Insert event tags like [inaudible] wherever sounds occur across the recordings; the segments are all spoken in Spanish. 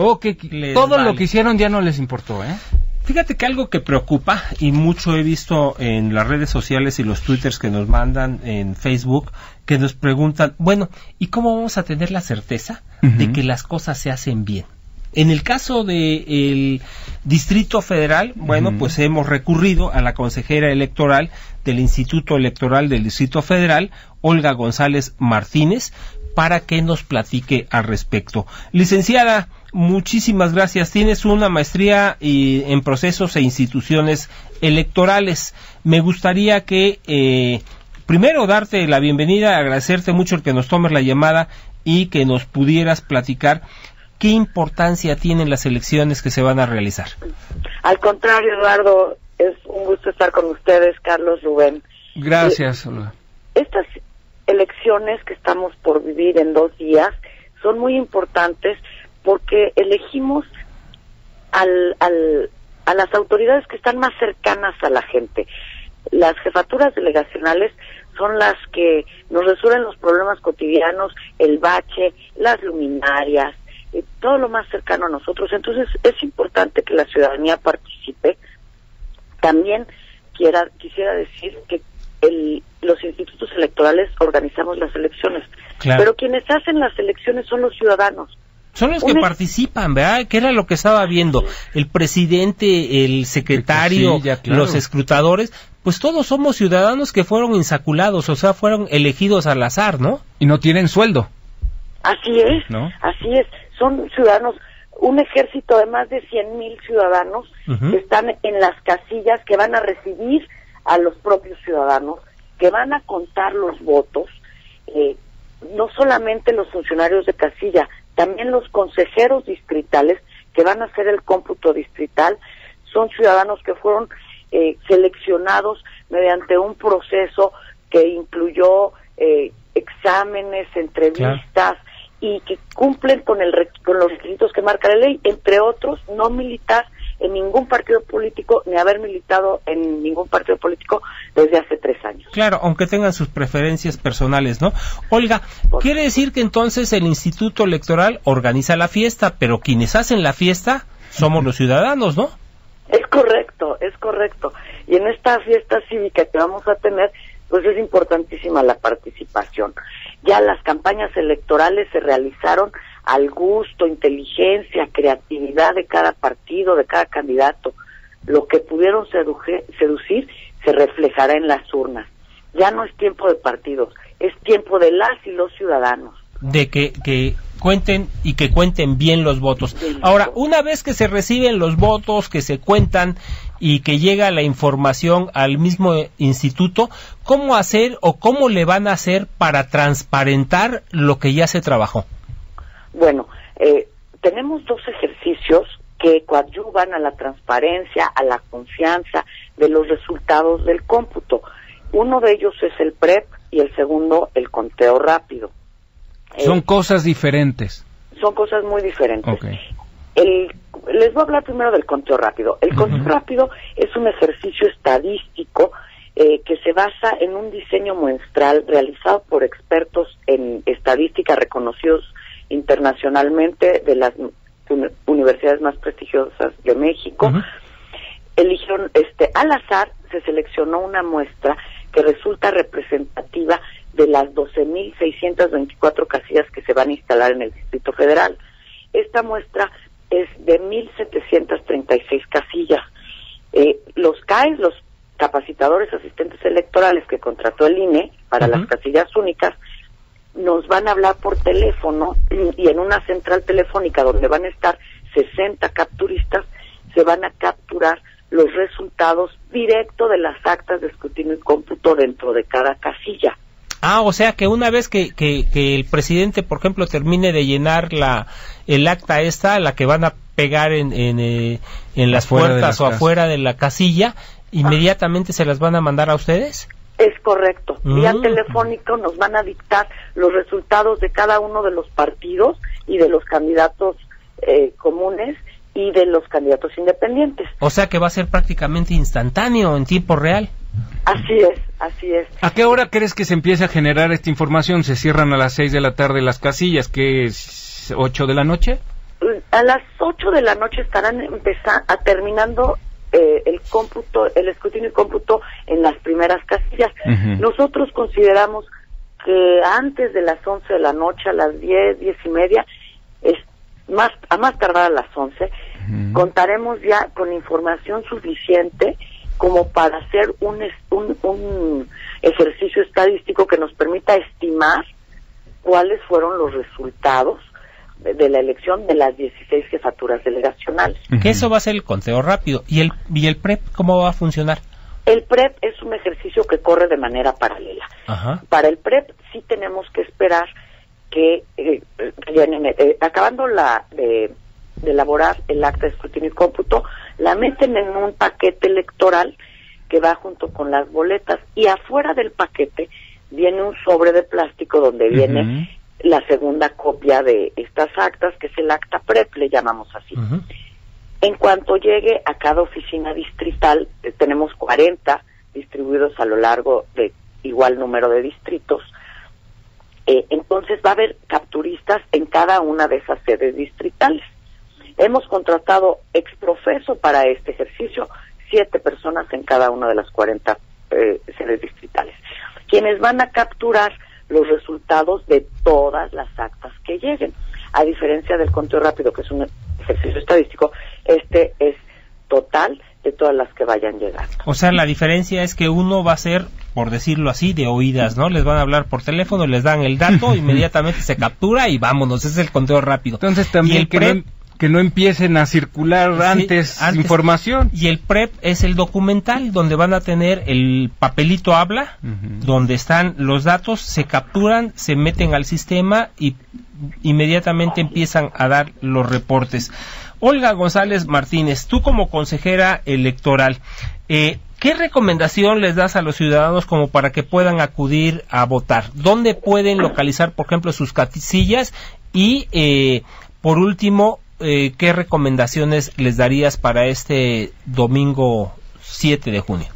O que todo lo que hicieron ya no les importó, ¿eh? Fíjate que algo que preocupa, y mucho he visto en las redes sociales y los twitters que nos mandan en Facebook, que nos preguntan, bueno, ¿y cómo vamos a tener la certeza de que las cosas se hacen bien? En el caso del Distrito Federal, bueno, pues hemos recurrido a la consejera electoral del Instituto Electoral del Distrito Federal, Olga González Martínez, para que nos platique al respecto. Licenciada, muchísimas gracias. Tienes una maestría en procesos e instituciones electorales. Me gustaría que eh, primero darte la bienvenida, agradecerte mucho el que nos tomes la llamada y que nos pudieras platicar qué importancia tienen las elecciones que se van a realizar. Al contrario, Eduardo, es un gusto estar con ustedes, Carlos Rubén. Gracias, Estas elecciones que estamos por vivir en dos días son muy importantes porque elegimos al, al, a las autoridades que están más cercanas a la gente. Las jefaturas delegacionales son las que nos resuelven los problemas cotidianos, el bache, las luminarias, eh, todo lo más cercano a nosotros. Entonces es importante que la ciudadanía participe. También quiera, quisiera decir que el, los institutos electorales organizamos las elecciones, pero quienes hacen las elecciones son los ciudadanos. Son los que participan, ¿verdad? Que era lo que estaba viendo. El presidente, el secretario, los escrutadores, pues todos somos ciudadanos que fueron insaculados, o sea, fueron elegidos al azar, ¿no? Y no tienen sueldo. Así es, ¿no? así es. Son ciudadanos, un ejército de más de 100 mil ciudadanos que están en las casillas que van a recibir a los propios ciudadanos, que van a contar los votos, eh, no solamente los funcionarios de casilla, también los consejeros distritales que van a hacer el cómputo distrital son ciudadanos que fueron eh, seleccionados mediante un proceso que incluyó eh, exámenes, entrevistas y que cumplen con, el, con los requisitos que marca la ley, entre otros, no militar en ningún partido político ni haber militado en ningún partido político desde hace tres años. Claro, aunque tengan sus preferencias personales, ¿no? Olga, quiere decir que entonces el Instituto Electoral organiza la fiesta, pero quienes hacen la fiesta somos los ciudadanos, ¿no? Es correcto, es correcto. Y en esta fiesta cívica que vamos a tener, pues es importantísima la participación. Ya las campañas electorales se realizaron al gusto, inteligencia, creatividad de cada partido, de cada candidato. Lo que pudieron seducir se reflejará en las urnas. Ya no es tiempo de partidos, es tiempo de las y los ciudadanos. De que, que cuenten y que cuenten bien los votos. Ahora, una vez que se reciben los votos, que se cuentan y que llega la información al mismo instituto, ¿cómo hacer o cómo le van a hacer para transparentar lo que ya se trabajó? Bueno, eh, tenemos dos ejercicios que coadyuvan a la transparencia, a la confianza de los resultados del cómputo. Uno de ellos es el PREP y el segundo el conteo rápido. Son cosas diferentes. Son cosas muy diferentes. les voy a hablar primero del conteo rápido. El conteo rápido es un ejercicio estadístico eh, que se basa en un diseño muestral realizado por expertos en estadística reconocidos internacionalmente de las universidades más prestigiosas de México. Eligieron, este, al azar se seleccionó una muestra que resulta representativa de las 12.624 casillas que se van a instalar en el Distrito Federal. Esta muestra es de 1.736 casillas. Eh, los CAES, los capacitadores asistentes electorales que contrató el INE para las casillas únicas, nos van a hablar por teléfono y en una central telefónica donde van a estar 60 capturistas, se van a capturar los resultados directo de las actas de escrutinio y cómputo dentro de cada casilla. Ah, o sea que una vez que, que, el presidente, por ejemplo, termine de llenar la el acta esta, la que van a pegar en, en, eh, las puertas o afuera de la casilla, inmediatamente se las van a mandar a ustedes. Es correcto. Vía mm. telefónico nos van a dictar los resultados de cada uno de los partidos y de los candidatos eh, comunes y de los candidatos independientes. O sea que va a ser prácticamente instantáneo, en tiempo real. Así es, así es. ¿A qué hora crees que se empiece a generar esta información? ¿Se cierran a las seis de la tarde las casillas? ¿Qué es? ¿8 de la noche? a las 8 de la noche estarán empezando, terminando eh, el cómputo, el escrutinio y cómputo en las primeras casillas. Nosotros consideramos que antes de las 11 de la noche, a las 10, 10 y media, es más, a más tardar a las 11, contaremos ya con información suficiente como para hacer un, un, un ejercicio estadístico que nos permita estimar cuáles fueron los resultados de la elección de las 16 jefaturas delegacionales. Que eso va a ser el conteo rápido. ¿Y el, ¿Y el PREP cómo va a funcionar? El PREP es un ejercicio que corre de manera paralela. Para el PREP sí tenemos que esperar que, eh, eh, acabando la de, elaborar el acta de escrutinio y cómputo, la meten en un paquete electoral que va junto con las boletas y afuera del paquete viene un sobre de plástico donde viene la segunda copia de estas actas, que es el acta PREP, le llamamos así. En cuanto llegue a cada oficina distrital, eh, tenemos 40 distribuidos a lo largo de igual número de distritos, eh, entonces va a haber capturistas en cada una de esas sedes distritales. Hemos contratado exprofeso para este ejercicio, siete personas en cada una de las 40 eh, sedes distritales, quienes van a capturar los resultados de todas las actas que lleguen. A diferencia del conteo rápido, que es un ejercicio estadístico, este es total de todas las que vayan llegando. O sea, la diferencia es que uno va a ser, por decirlo así, de oídas, ¿no? Les van a hablar por teléfono, les dan el dato, [laughs] inmediatamente se captura y vámonos, ese es el conteo rápido. Entonces también el que, que no empiecen a circular antes, información. Y el PREP es el documental donde van a tener el papelito habla, donde están los datos, se capturan, se meten al sistema y inmediatamente empiezan a dar los reportes. Olga González Martínez, tú como consejera electoral, eh, ¿qué recomendación les das a los ciudadanos como para que puedan acudir a votar? ¿Dónde pueden localizar, por ejemplo, sus casillas? Y, eh, por último, eh, ¿qué recomendaciones les darías para este domingo 7 de junio?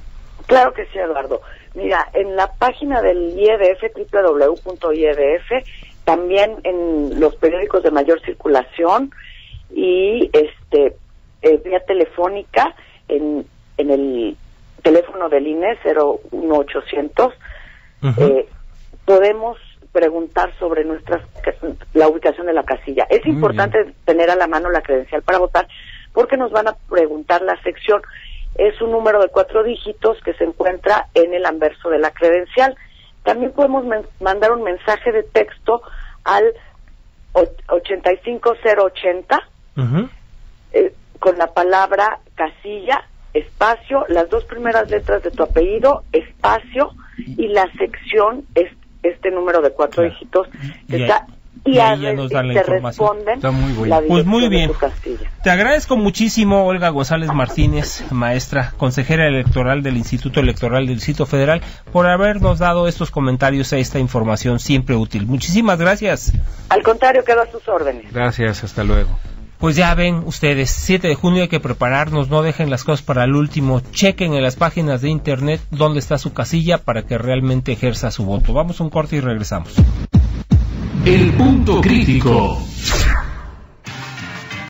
Claro que sí, Eduardo. Mira, en la página del IEDF, www.iedf, también en los periódicos de mayor circulación y este eh, vía telefónica en, en el teléfono del INE 01800 eh, podemos preguntar sobre nuestras la ubicación de la casilla. Es importante tener a la mano la credencial para votar porque nos van a preguntar la sección. Es un número de cuatro dígitos que se encuentra en el anverso de la credencial. También podemos mandar un mensaje de texto al 85080 eh, con la palabra casilla, espacio, las dos primeras letras de tu apellido, espacio y la sección es este número de cuatro dígitos que está y, ahí ya nos dan la información. Está muy bien. pues muy bien. Te agradezco muchísimo, Olga González Martínez, maestra, consejera electoral del Instituto Electoral del Distrito Federal, por habernos dado estos comentarios, a esta información siempre útil. Muchísimas gracias. Al contrario, quedo a sus órdenes. Gracias, hasta luego. Pues ya ven ustedes, 7 de junio hay que prepararnos, no dejen las cosas para el último, chequen en las páginas de internet dónde está su casilla para que realmente ejerza su voto. Vamos a un corte y regresamos. El punto crítico.